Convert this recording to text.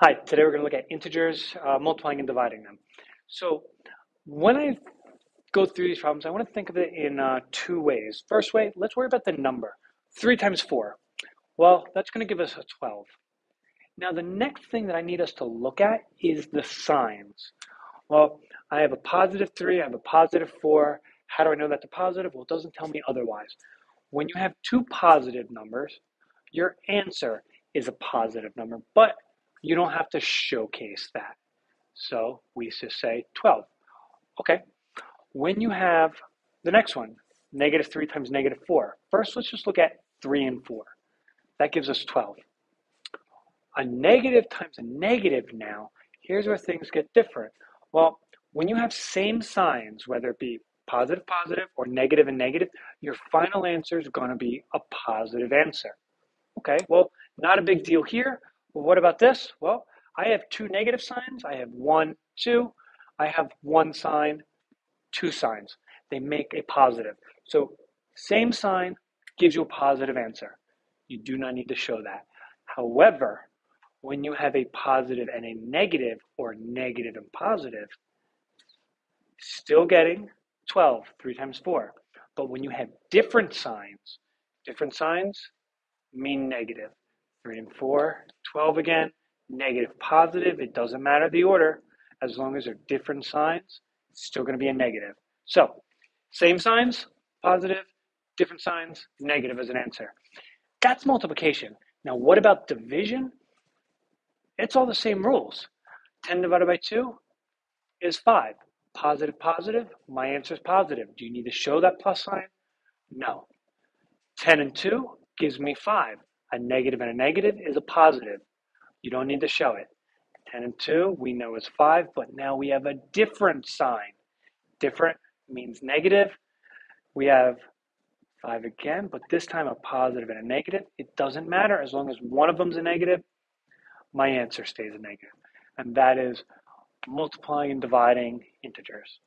Hi, today we're going to look at integers, uh, multiplying and dividing them. So when I go through these problems, I want to think of it in uh, two ways. First way, let's worry about the number. 3 times 4. Well, that's going to give us a 12. Now the next thing that I need us to look at is the signs. Well, I have a positive 3, I have a positive 4. How do I know that's a positive? Well, it doesn't tell me otherwise. When you have two positive numbers, your answer is a positive number, but you don't have to showcase that. So we just say 12. Okay. When you have the next one, negative 3 times negative 4. First, let's just look at 3 and 4. That gives us 12. A negative times a negative now, here's where things get different. Well, when you have same signs, whether it be positive, positive, or negative and negative, your final answer is going to be a positive answer. Okay, well, not a big deal here. Well, what about this? Well, I have two negative signs. I have one, two. I have one sign, two signs. They make a positive. So same sign gives you a positive answer. You do not need to show that. However, when you have a positive and a negative or negative and positive, still getting 12, 3 times 4. But when you have different signs, different signs mean negative. 3 and 4, 12 again, negative, positive, it doesn't matter the order. As long as they're different signs, it's still going to be a negative. So, same signs, positive, different signs, negative as an answer. That's multiplication. Now, what about division? It's all the same rules. 10 divided by 2 is 5. Positive, positive, my answer is positive. Do you need to show that plus sign? No. 10 and 2 gives me 5. A negative and a negative is a positive. You don't need to show it. 10 and 2 we know is 5, but now we have a different sign. Different means negative. We have 5 again, but this time a positive and a negative. It doesn't matter as long as one of them's a negative, my answer stays a negative. And that is multiplying and dividing integers.